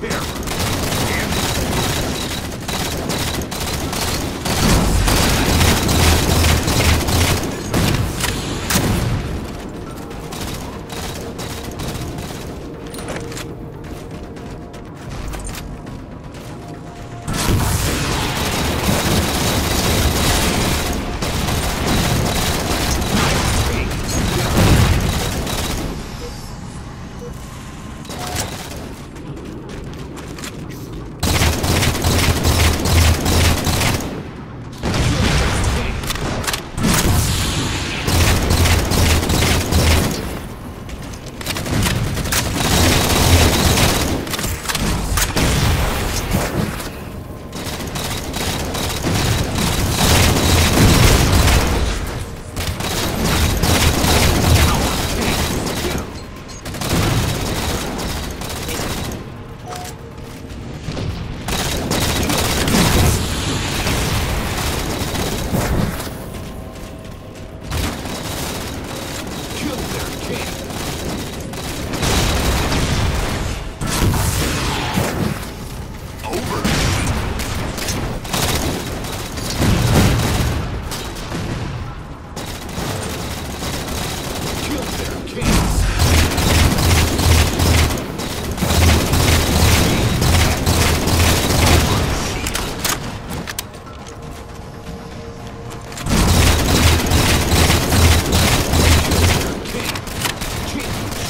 here.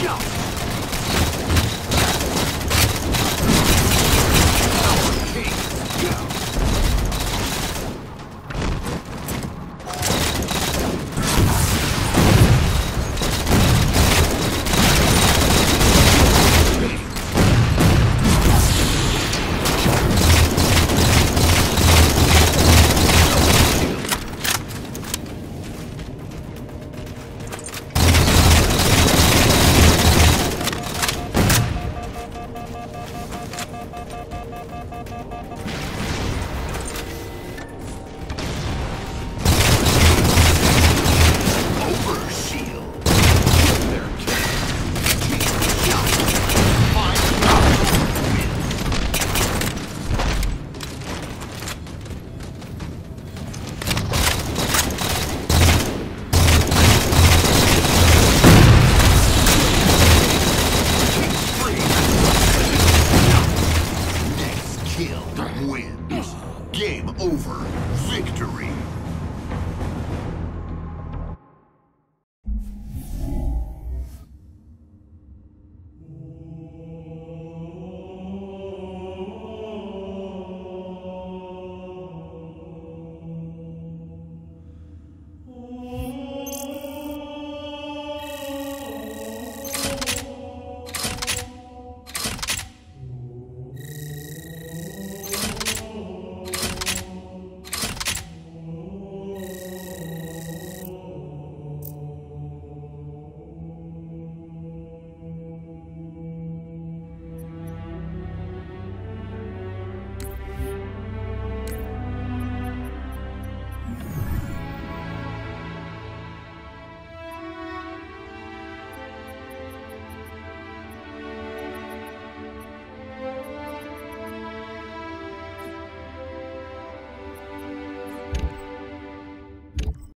Kill wins. Game over. Victory.